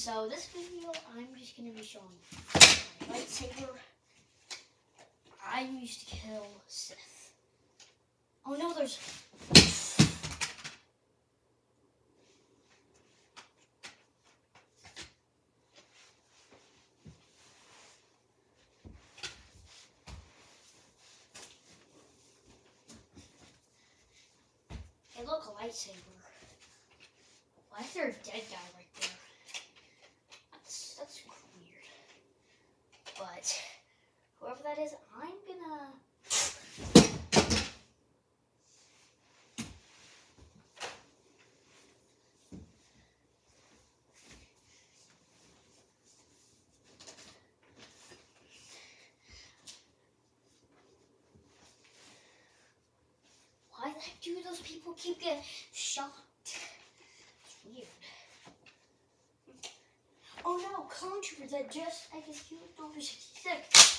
So this video, I'm just gonna be showing my lightsaber. I used to kill Sith. Oh no, there's. Hey, look, a lightsaber. Why there But whoever that is, I'm gonna. Why the heck do those people keep getting shot? It's weird. Oh no, clone troopers that just executed Order 66.